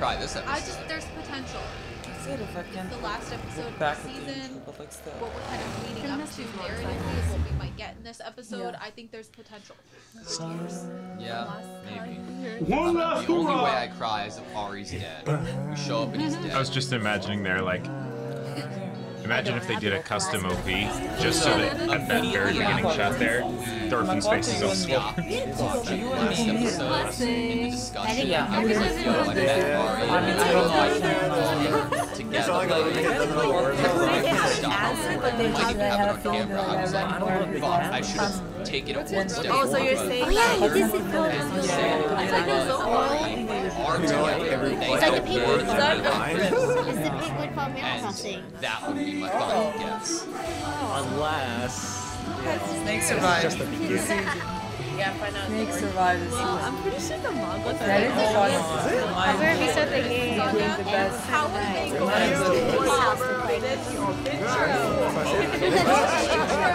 cry this episode. I just there's potential. Said if I can The last episode back the at the season, intro, but like still. what we're kind of leading up to these ones, narratively what we might get in this episode. Yeah. I think there's potential. Yeah, maybe. One last The only way! I cry is if Ari's dead. We show up and he's dead. I was just imagining there, like, imagine if they did a custom OP just so that at that very beginning shot there, Thorfinn's face is all Yeah. swollen. Last episode, in the discussion, Yeah. I was like, yo, I met Ari. I mean, I don't know. I can't. Uh, Together, like like, a- like, might even I have it on camera. I I was like, read fuck, I should have taken it one step Oh, so you're saying Oh yeah, that this is And called. say, It's like well, this whole- Ari, are together, they It's like have the pink words one. that they have It's the Penguin Fall Marathon thing. and that would be my final guess. Unless. Snake survived. Yeah, find out. Snake survived this season. I'm pretty sure the manga. That is a fun one. I'm gonna be so thinking. the best. How would they go Mine's into the- whatever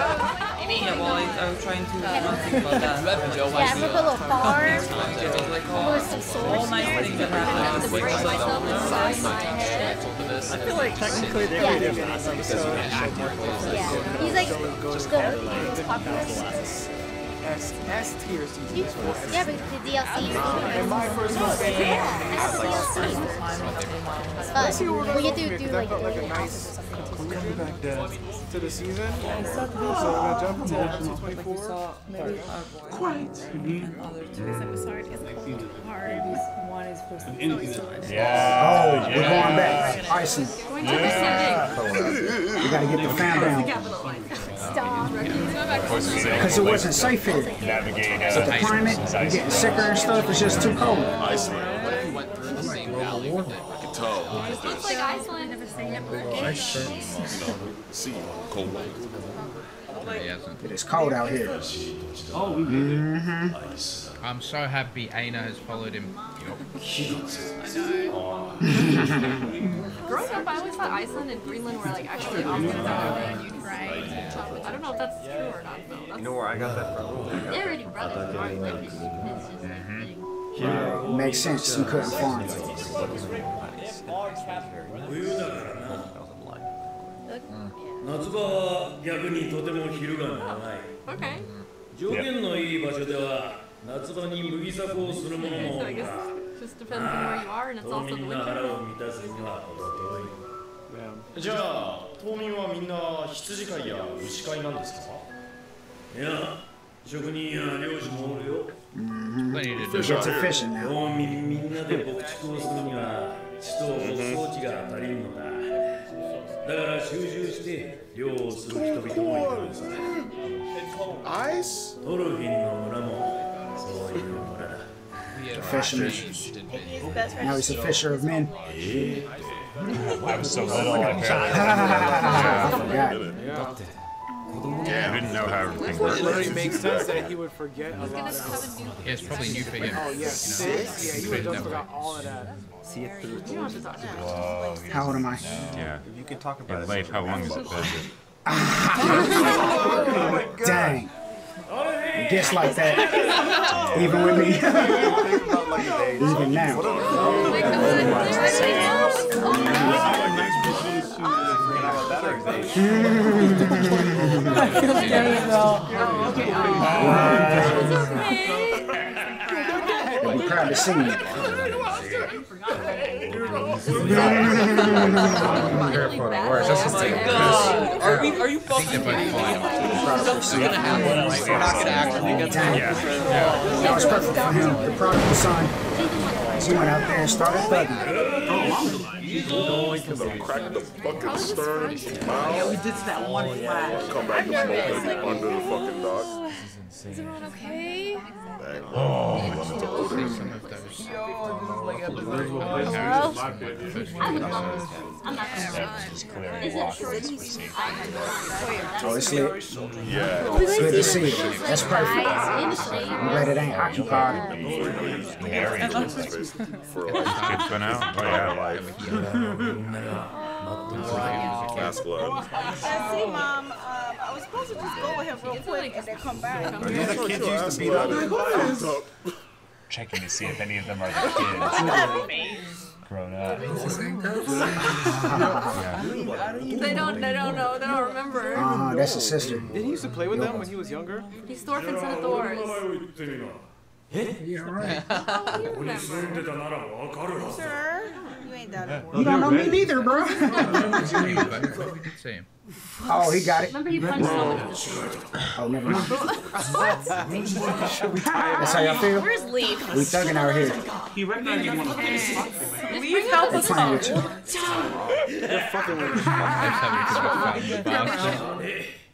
Yeah, well, I, I was trying to not think about that. Yeah, I'm put a little how farm. many times I feel like Or some All swords. nice things that I have happened. to break myself inside my head. I feel like technically they Yeah. did this episode. Yeah. He's like the most popular. S S tier season. is what it is. Yeah, but the DLC. And my first one. Yeah, I have the DLC. Let's But we we're get gonna do like like a daily nice houses or something. Conclusion to the season. So we're gonna jump into episode Like we 24. saw maybe Quite. And other two. One is supposed to be. Yeah. Oh, we're going back. Iceland. We gotta get the fan down. Because it wasn't safe here. Navigate uh, The climate, you're getting sicker and stuff, it's just too cold. What if we went through the same valley with it? Looks like Iceland. It is cold out here. Oh. I'm so happy Aina has followed him. Growing up, I always thought Iceland and Greenland were like actually opposites of Right. I don't know if that's true or not though. That's You know where I got that from? They're already brothers. aren't they? It's just- Makes sense, you couldn't farm. 夏場は逆にとても昼が長い。Okay. 条件のいい場所では夏場に麦作をするものも多いが島民が winter. 腹を満たすには程遠いじゃあ、島民はみんな羊飼いや牛飼いなんですか？いや職人や漁師もおるよ.島民みんなで牧畜をするには血と装置が足りんのだだから集中して漁をする人々もいるのさ Ice? トルフィンの村もそういう村だ We had Fisherman. changed, didn't we? Now he's a fisher of men. I was so little, I barely I forgot. I didn't know how everything It worked. literally makes sense that he would forget a lot of. have Yeah, it's probably new for him. Oh yeah, six. Yeah, he would have forgot all of that. See it through. You don't have to talk to Whoa. How old am I? Yeah. If you can talk about In life, how long has it been? Dang. It gets like that. Even with me. Even now. Be proud to see me. Are we? Are you fucking It's gonna happen? We're not gonna actually get Dang. That was perfect for him. The prodigal son. He went out there and started thugging. He's going to the crack the fucking stern mouth. Yeah, we did that one flash. Come back to smoke under the fucking dock. Is everyone okay? Oh, See some of those. Just clearing walkways for safety. Oh, it's lit. yeah. It's good to see you. That's perfect. I'm glad it ain't occupied. Married. For like Kids been out? Oh, yeah. life. Last blood. See, Mom, I was supposed to just go with him real quick and then come back. Yeah, the kids used to beat up. Checking to see if any of them are the kids. Grown up. They don't. They don't know. They don't remember. Ah, uh, that's his sister. Didn't he used to play with them when he was younger? He's Thorfinn's and Thor's. Yeah, right. Sir ain't that old. You don't know me neither, bro. See him. Oh, he got it. Remember he punched someone. Oh, never mind. That's how y'all feel? Where's Leif? We thugging out here. He recognized you want to Leif, help They us playing out. with you. They're fucking with Let's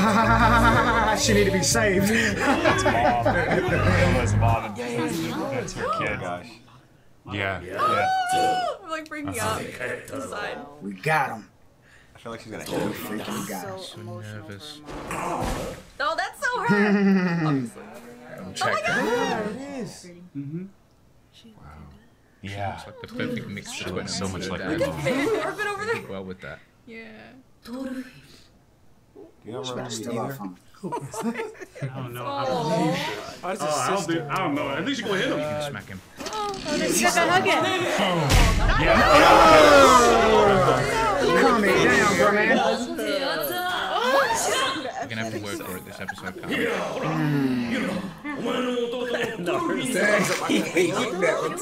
throw she need to be saved. That's mom. Illa's mom that's her kid. Oh gosh. Yeah. yeah. I'm like freaking out inside. We got him. I feel like she's gonna hit him. Freaking got him. So emotional nervous. for my mom. Oh, that's so hurt. Obviously. Oh check Yeah. It's mm-hmm. like the perfect mix She between looks so much like dad my and mom. Baby Thorfinn over there. Well with that. Yeah. You don't know. I don't. Oh, I don't, do, I don't know. At least you can hit him. You can smack him. Oh, he's got that hug in. Oh. Yeah. No! Oh. Calm me down, bro, man. We're gonna have to work for it this episode. Calm. Mm. no, he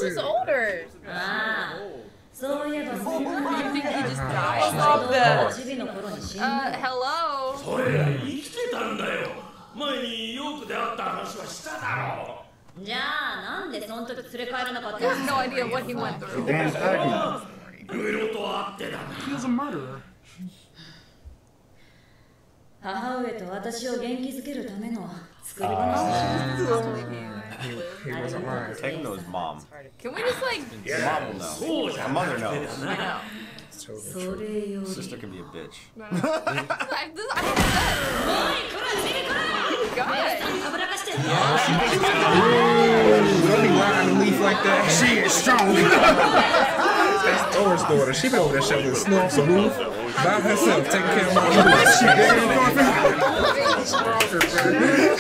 was older. Ah. So yeah, but you think he just died? Uh, hello. それ生きてたんだよ前にヨークで会った話はしただろじゃあなんでその時連れ帰らなかった He has no idea what he went through. Damn thugging. いろいろとあってだな He was a murderer. 母上と私を元気づけるための作り話 He wasn't lying. Techno's mom. Can we just like? Mom will know. そうじゃ My mother knows. so true. Sister can be a bitch. No. I'm, leaf like that. She is strong. That's Thor's daughter. She been over there shoveling snow, some roof, by herself, taking care of my little. Stronger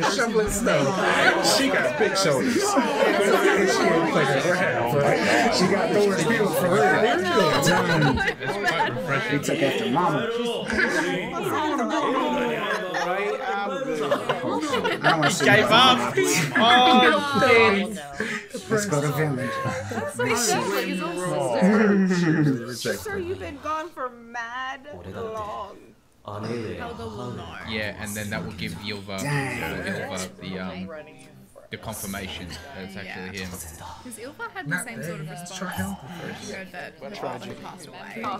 been shoveling snow. She got big shoulders. She ain't playing around. Right? She got Thor's built for her. It's quite He refreshing. took after mama. Right? I'm good. I want to see Gave up. Oh, daddy. Let's go to village. That's so sad. Like his own sister. Sir, you've been gone for mad long. Yeah, and then that will give Ylva, Ylva, the um, the confirmation that it's actually yeah. him. Because Ylva had the same sort of response. He heard that father passed away. Oh.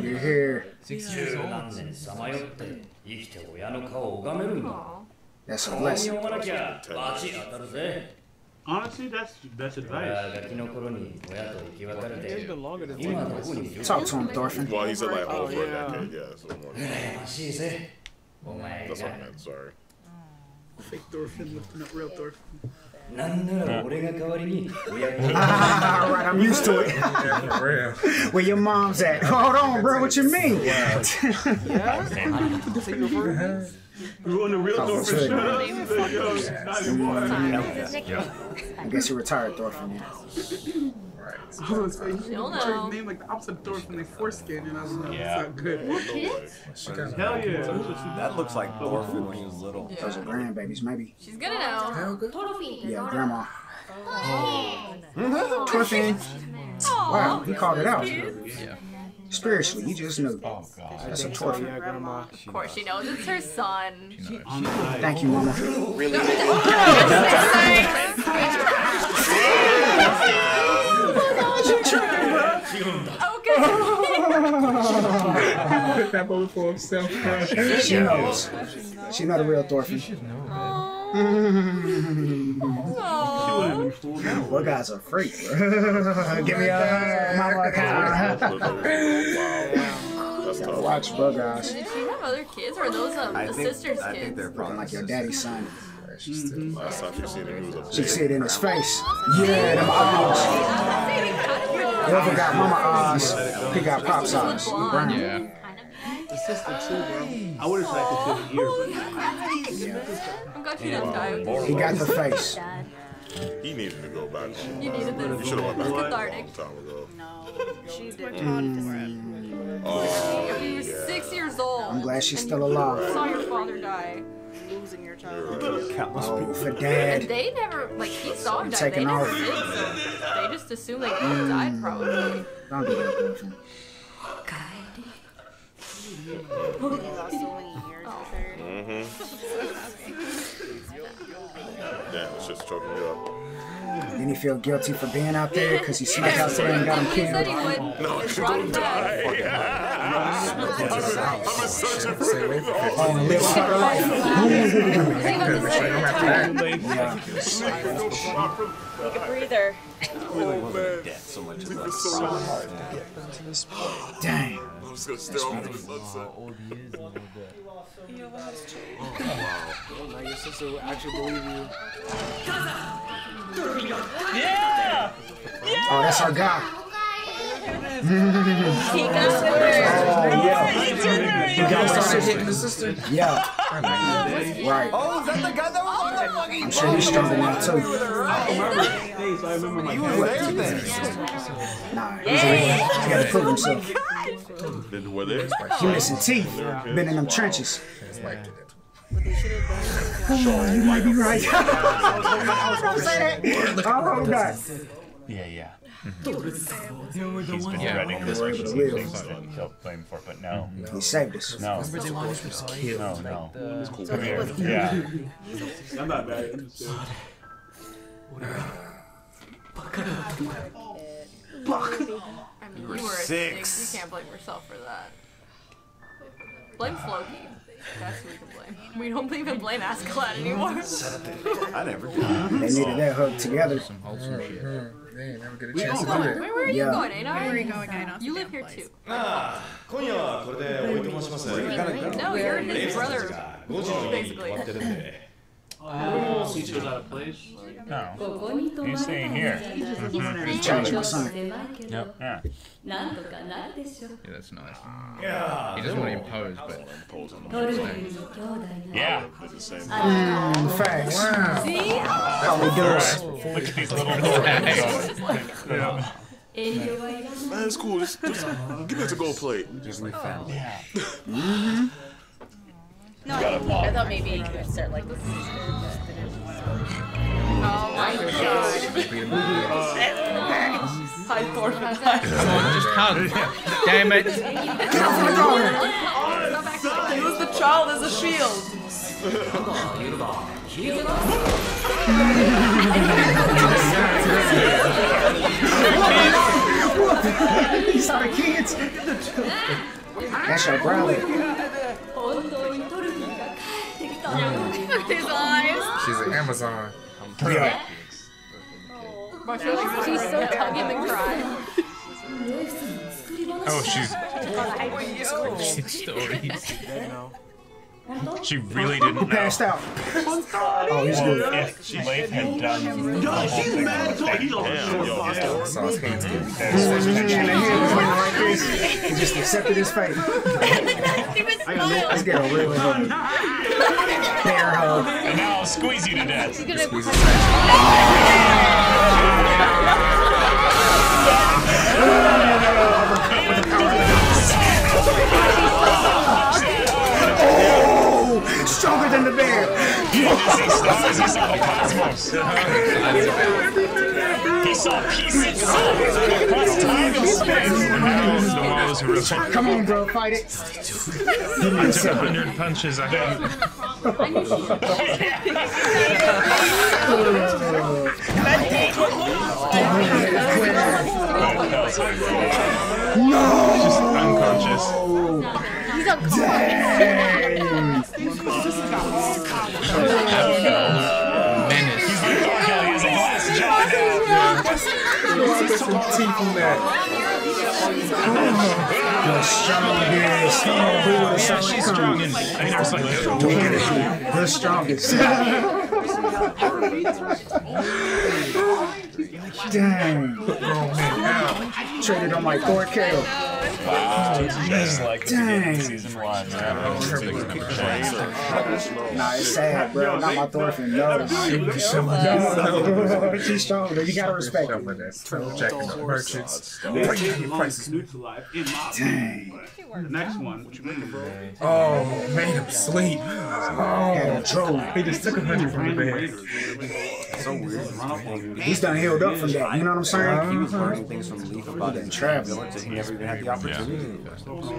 You're here. Six years old. That's a blessing. Honestly, that's best advice. Talk to him, Thorfinn. Well, he's at like over a decade, yeah. So That's what I meant, sorry. Fake Thorfinn looking real Thorfinn. Alright, I'm used to it. Where your mom's at? Hold on, bro. What you mean? Yeah. Grew on the real Oh, Thorfinn. shit. Shut up. Yo, not mm, anymore. I guess he retired, Thorfinn. I was gonna say, he You'll know. name like the opposite of Thorfinn, like foreskin, and I was like, Yeah. that's not good. She Hell yeah. That looks like Thorfinn when he was little. Those are grandbabies, maybe. She's gonna know. Hell good. Yeah, grandma. Thorfinn. Mm-hmm. Wow, he called it out. Yeah. Spiritually, he just knew. Oh god. That's a Yeah, Thorfinn. grandma. Of course, she knows it's her son. She knows. Thank you, mama. Okay. Put that moment for himself. She knows. She know the real Thorfinn. Aw. What guy's a freak? Give me a mama Gotta watch bug eyes. Did she have other kids, or are those um, the sister's kids? Looking like your daddy's son. Last time she seen him, he was up She see it in his face. Yeah, them eyes. Whoever got mama eyes, he got pop's eyes. Yeah. The sister too, bro. I would have said I could feel the ear, I'm glad you didn't die. He got the face. He needed to go back. You needed this. He should have went back It's a long time ago. She did. Oh, If you were six years old. I'm glad she's and still you alive. Saw your father die. Losing your child. Oh, for And dad. they never, like, he saw him die. They Taking never off. did, so they just assumed like he died probably. Don't do that, boyfriend. You lost so many years with her. Mm-hmm. Damn, it's just choking me up. Then he feel guilty for being out there because he snuck out there and got him He said he killed. No, you don't die. I'm a such a freak. Oh, and live fuck life. Take a breather. So much so hard to get into this Dang. I'm just gonna stare off the sunset. Oh, now your sister will actually believe you. Yeah! Oh, that's our guy. He got Oh, yeah. He got started hitting the sister. sister. Yeah. Right. Oh, is that the guy that was on that fucking I'm sure he's stronger now, too. Hey, so I remember my You was there then. Nah, he's real. He gotta prove oh, himself. Then were they? He missing teeth. Been in them trenches. Oh, you might be right. Don't say that. Oh, God. Yeah, yeah. He's He's been Yeah. dreading this We're able to live. situation. He'll blame for it, but no. He saved us. No. Remember they wanted to kill No, no. So he was Yeah. I'm not bad. I mean, you were six. You can't blame yourself for that. Blame Floki. We don't even blame Askeladd anymore. I never did. They needed that hook together. Some wholesome shit. They get a chance to. Where were you going, Adar? Where are you going, Adar? You live here too. Ah, 今夜はこれでおいとまします。No, you're his brother. Basically. Oh, He's staying here. Mm-hmm. Challenge. Yep. Yeah. yeah, that's nice. Yeah. He doesn't want to impose, but. Yeah. Mm, thanks. Wow. Look at these little doors. That's cool. Just, just give me a gold plate. Just like that. Yeah. No, I I thought maybe you could start like this. Oh my god. Hi, Thorfinn. come on, just hug. Damn it. Use the child as a shield. These are the kids. That's your brother. Eyes. She's an Amazon. I'm yeah. Oh. Oh, she's, she's so tugging and crying. Oh, she's. She really didn't know. Passed out. oh, he's good. She Leif had done. No, she's mad. He lost. Sauce hands. Just accepted his fate. A. Bear hug. And now I'll squeeze you to death. Oh, stronger than the bear. He saw stars, he the cosmos. He saw pieces across time and space. Now the woes return. Come on, bro, fight it. I took a hundred punches. I had. I knew she no! He's just unconscious. He's unconscious. Dang! Menace. He's like, R. Kelly He's a last job. You want to put some teeth in that. The strongest. Who would have saw Yeah, she's it strong and I mean, I was like, The strongest. Dang. Bro, man, Traded on my Thorkell. Wow, just like Dang. of season one. Nah, it's sad, bro. Not my Thorfinn. No. No. She's stronger. You gotta respect it. Checking the merchants. Bring take your long prices. snoots in my Dang. The next one. What you making, bro? Oh, made him sleep. Oh, Joe. he just took a hundred from the bed so weird. He's done healed up from that. You know what I'm saying? He was learning things from Leif about his traveling to he never even had the opportunity.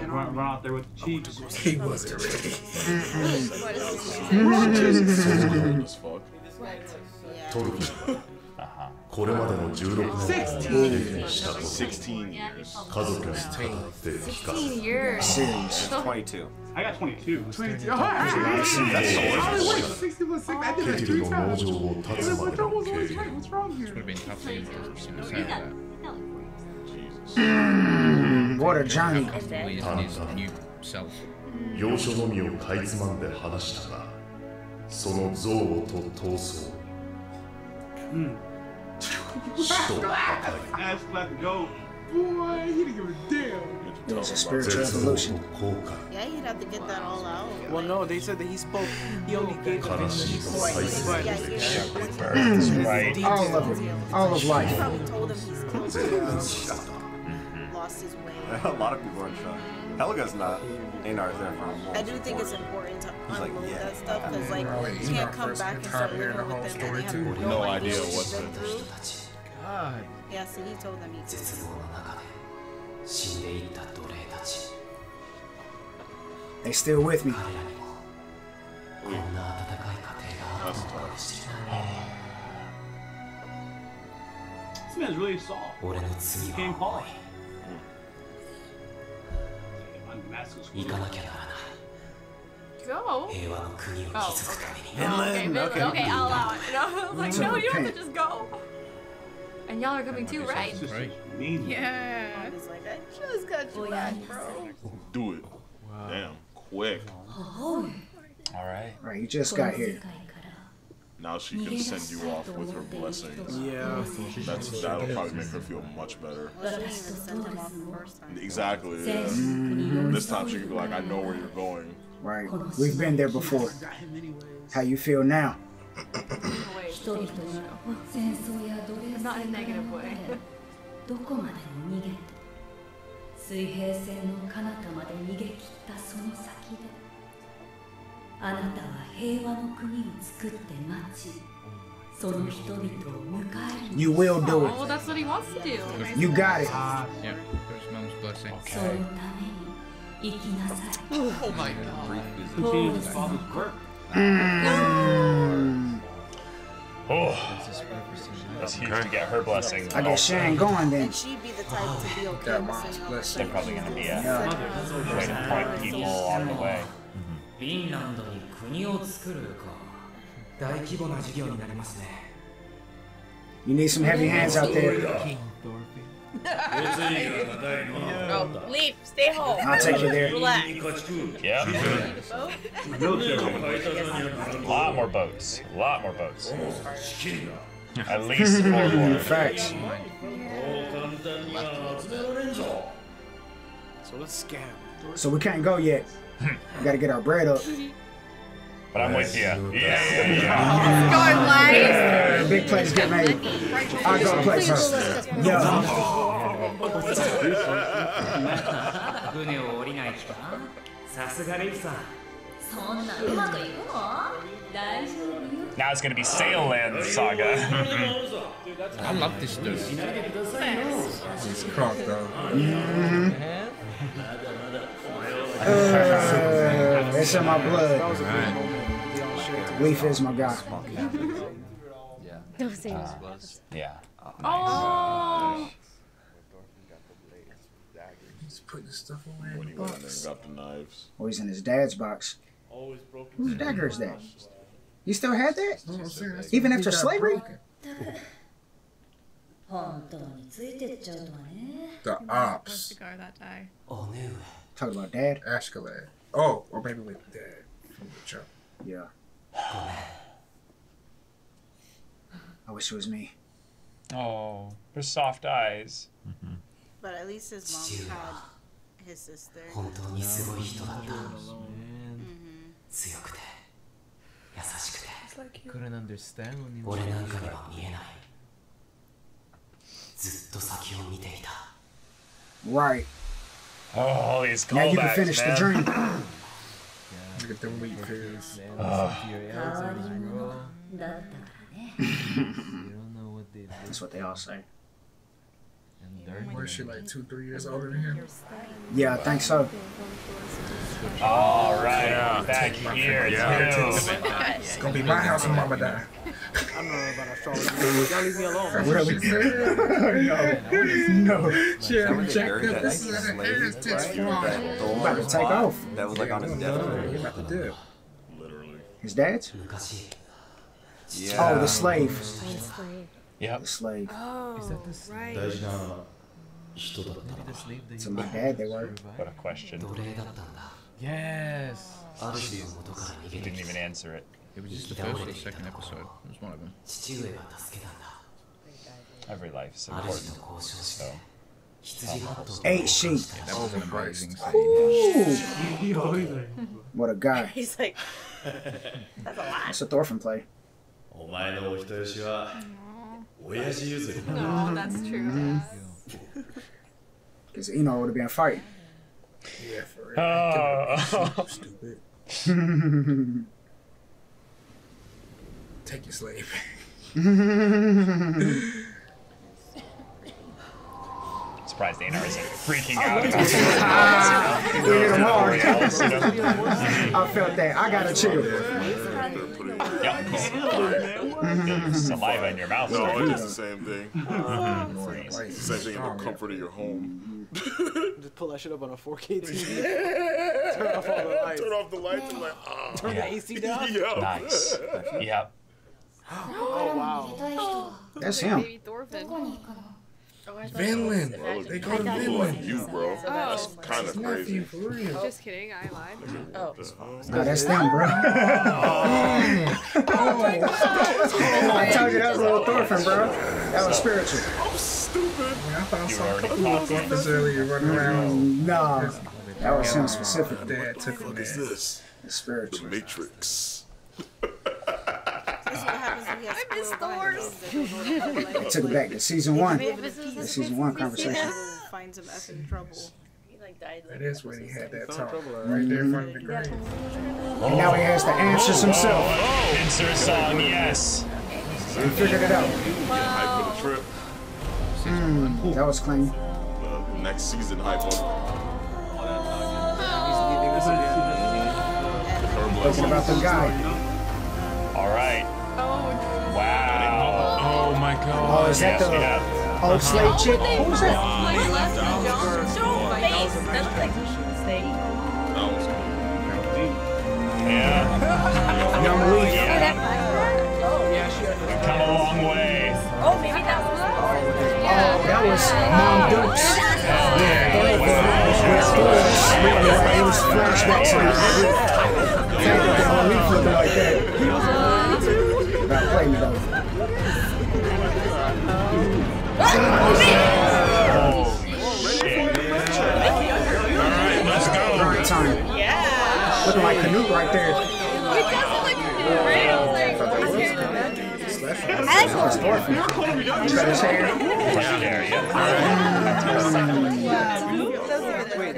Run out there with the Chiefs. He wasn't ready. Total. これまでの16年を経験したこと家族に語ってきた。16 years. 22. I got 22. 22. Oh, That's That's the worst. 60 was sick. I did it ケティ three ルの農 times. 場を立つまでの経験 What's wrong here? Would have been tough for you to say that. Mm, what a journey. Probably isn't his new self. 要所のみをかいつまんで話したがその憎悪と闘争死と破壊 Ass clap to go. Boy, he didn't give a damn. It was a spiritual evolution. Yeah, you'd have to get that all out. Well, no, they said that he spoke. He only gave the vision twice. But right. all of it, all of life. Probably told him mm-hmm. he's close Lost his way. A lot of people are shocked. Helga's not in our there for i do think it's important to unload like, yeah, that stuff because like you can't come back and start living with them and they have no, idea what's been through. God. Yeah, so he told them he did. They still with me. This man's really soft. Came calling. Oh. Okay, okay, okay I'll allow it. No, I was like, no, you have to just go. And y'all are coming too, right? Right. Yeah. He's like, I just got you back, bro. Do it. Damn, quick. Oh. All right. Right, you just got here. Now she can send you off with her blessings. Yeah. That's that'll probably make her feel much better. Well, she didn't even send him off the first time. Exactly. Yeah. This time she can be like, I know where you're going. Right. We've been there before. How you feel now? 人々は戦争や奴隷戦争でどこまでも逃げた水平線の彼方まで逃げ切ったその先であなたは平和の国を作って待ちその人々を迎える You will do it! Oh, that's what he wants to do! You got it! そのために行きなさい Oh my god! Oh my god! Oh my god! Oh, that's huge to get her blessing. I guess she ain't going then. And she'd be the type to be okay with saying all this. They're probably gonna be a Yeah. way to point people on the way. フィンランドに国を作るか大規模な事業になりますね You need some heavy hands out there. Oh, leave. Stay home. I'll take you there. Relax. Yeah. Military. A lot more boats. A lot more boats. At least four more. Facts. So let's scam. So we can't go yet. We gotta get our bread up. But I'm with you. Yeah, yeah, yeah. Going live. Big plays get made. I'll go play first. Yo. 船を降りない気かさすがレイさんそんなうまくいくの大丈夫よ Now it's gonna be Sail Land Saga. I love this dude. He's crunk though. Uh, it's in my blood. Leif is my guy. Yeah. Don't say uh, Yeah. Oh. He's putting stuff away. In there the knives. Oh, he's in his dad's box. Always broken. Whose dagger is that? You still had that? Even after slavery? the ops. No. Talk about dad. Escalade. Oh, or maybe with dad from the jump. Yeah. I wish it was me. Oh, her soft eyes. But at least his mom had his sister. 本当にすごい人だった Mhm. 強くて優しくて Couldn't understand when he was 俺なんかには見えないずっと先を見ていた Right. Oh, these Now you can callbacks, finish the man. dream. Look get them wheat fairies. That's what they all say. Where is she like two, three years older than him? Yeah, I think so. All right, yeah. back here. Yeah. It's, it's gonna be my house when Mama die. I don't know about astrology. Y'all leave me alone. Really? no. No. Jim, check that. This is a heretic squad. I'm about to take off. That was like on his You're about to do. Literally. His dad's? Yeah. Oh, the slave. Yeah. The slave. Oh, is that the slave? Right. To my dad, they were. What a question. Yes. She didn't even answer it. It was just the first or the second episode. It was one of them. Every life is important. So. Eight sheep. That was amazing what a guy. He's like, that's a lot. That's a Thorfinn play. Oh my lord, No, that's true. Mm-hmm. Because Eno would have been fighting. Yeah, for real. Oh. Stupid. Take your slave. surprised Einar isn't freaking out. Yeah, them hard. I felt that. I gotta chill. Saliva in your mouth. No, it's to the same thing. freeze. Same thing in the comfort of your home. Just pull that shit up on a 4K TV. Turn off all the lights. Turn off the lights and like, ah. Turn the AC down. Yeah. Nice. Yep. Oh wow. That's him. Baby Thorfinn. Vinland. They call him Vinland. You, bro. Oh. That's kind of crazy. Nephew, for real. Just kidding, I lied. Oh. No, that's them, bro. Oh. Oh, I told you that was a little Thorfinn, bro. That was spiritual. I'm stupid. When I thought I saw a couple of Thorfinns earlier running around. Nah, that was him specific. Dad took him What is there. this? It's spiritual. The Matrix. That's what happens when he has I miss squirrel behind They took it back to season one. The season one conversation. Finds him effing trouble. That is when he had that talk right there in front of the grave. And now he has the answers himself. Insert song, yes. He figured it out. Hype for the trip. Mm, that was clean. Next season hype on. Thinking about the guy. All right. Wow. Oh god. Oh, is that Yes, the we have. old slave chick? Who was that? Like left and Jones. Jones. Face. That looks like steak. Yeah. Young Leif. We've come a long way. Oh, maybe that was. Oh, that was Mom Dukes. Yeah. It was flashbacks and Young Leif looking like that. About play me time. Yeah. Looking like Canute right there. It does look like a right? I like, Thorfinn. Cut his hair. Wait,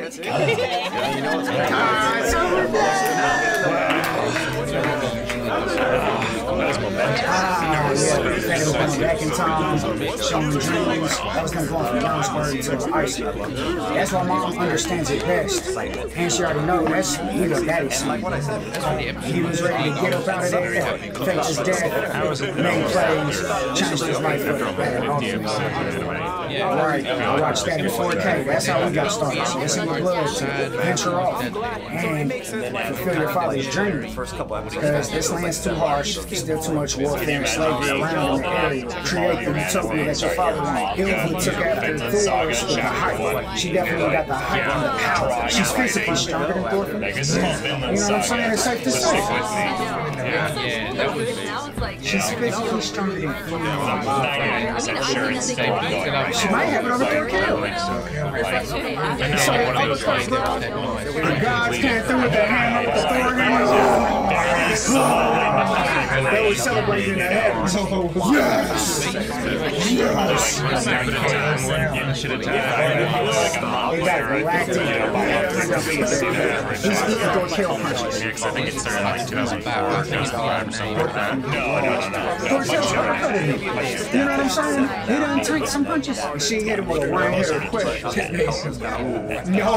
That's why mom understands it best. And she already knows that's know daddy's son. He was ready to get up out of there, fake his death, made plays, changed his life for the better. Right, I watched that in 4K. That's how we got started. It's in the blood to venture off and fulfill your father's dream. Because this land's too harsh, still too much warfare and slavery planets around the area to create the utopia that your father wanted. Ylva took after Thor's with the height. She definitely got the height and the power. She's physically stronger than Thorfinn. You know what I'm saying? It's safe to say. Yeah, that was She's physically stronger than Thor. sure it's safe to go. She might have it over Thorkell. So the uppercuts, bro. The gods came through with their hammer with the Thor hammer. They were celebrating in the heavens. Yes! Yes! Should have They got galactic. He's eating Thorkell punches. I think it started in like 2004, 2005 or something like that. No, no, no, Thorkell uppercut him. You know what I'm saying? He done take some punches. She hit him with a one hitter quick. No,